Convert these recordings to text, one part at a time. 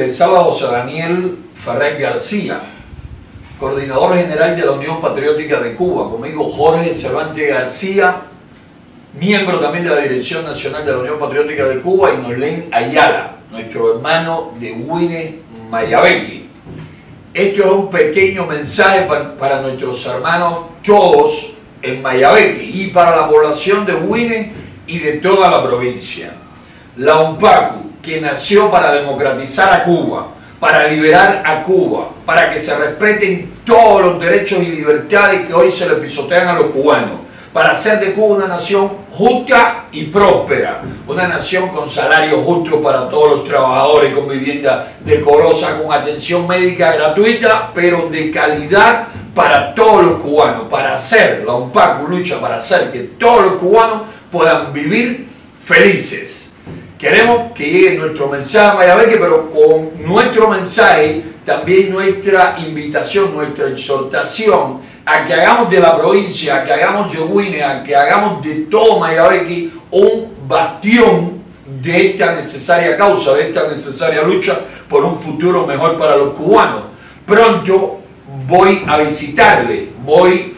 Les habla José Daniel Ferrer García, coordinador general de la Unión Patriótica de Cuba. Conmigo Jorge Cervantes García, miembro también de la Dirección Nacional de la Unión Patriótica de Cuba, y Norlen Ayala, nuestro hermano de Wine Mayabequi. Esto es un pequeño mensaje para, nuestros hermanos todos en Mayabequi y para la población de Wine y de toda la provincia. La UNPACU, que nació para democratizar a Cuba, para liberar a Cuba, para que se respeten todos los derechos y libertades que hoy se le pisotean a los cubanos, para hacer de Cuba una nación justa y próspera, una nación con salarios justos para todos los trabajadores, con vivienda decorosa, con atención médica gratuita, pero de calidad para todos los cubanos, para hacer, la lucha para hacer que todos los cubanos puedan vivir felices. Queremos que llegue nuestro mensaje a Mayabeque, pero con nuestro mensaje también nuestra invitación, nuestra exhortación a que hagamos de la provincia, a que hagamos de Huine, a que hagamos de todo Mayabeque un bastión de esta necesaria causa, de esta necesaria lucha por un futuro mejor para los cubanos. Pronto voy a visitarle, voy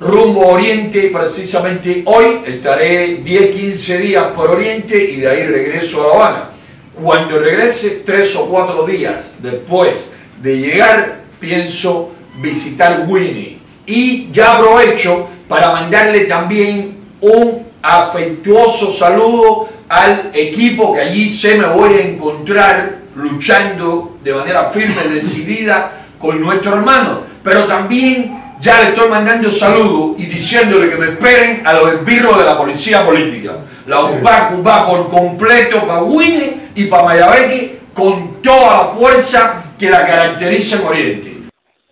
rumbo a Oriente, precisamente hoy estaré 10-15 días por Oriente y de ahí regreso a La Habana. Cuando regrese, tres o cuatro días después de llegar, pienso visitar Winnie. Y ya aprovecho para mandarle también un afectuoso saludo al equipo que allí se me voy a encontrar luchando de manera firme y decidida con nuestro hermano, pero también ya le estoy mandando saludos y diciéndole que me esperen a los esbirros de la policía política. La UPAC va por completo para Wine y para Mayabeque con toda la fuerza que la caracteriza en Oriente.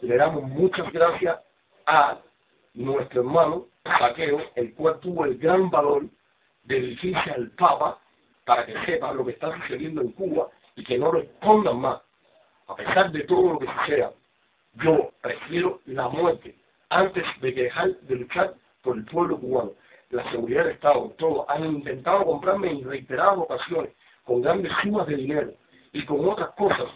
Le damos muchas gracias a nuestro hermano Paqueo, el cual tuvo el gran valor de dirigirse al Papa para que sepa lo que está sucediendo en Cuba y que no lo escondan más. A pesar de todo lo que suceda, yo prefiero la muerte antes de dejar de luchar por el pueblo cubano. La seguridad del Estado, todo, han intentado comprarme en reiteradas ocasiones con grandes sumas de dinero y con otras cosas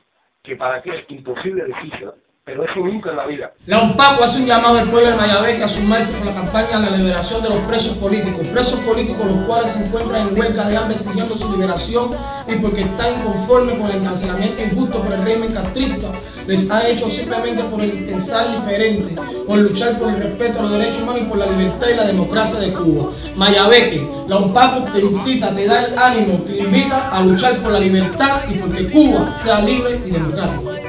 que para qué es imposible decirse pero eso nunca en la vida. La UNPACO hace un llamado al pueblo de Mayabeque a sumarse por la campaña de la liberación de los presos políticos, presos políticos los cuales se encuentran en huelga de hambre exigiendo su liberación y porque están inconformes con el encarcelamiento injusto por el régimen castrista, les ha hecho simplemente por el pensar diferente, por luchar por el respeto a los derechos humanos y por la libertad y la democracia de Cuba. Mayabeque, la UNPACO te incita, te da el ánimo, te invita a luchar por la libertad y porque Cuba sea libre y democrática.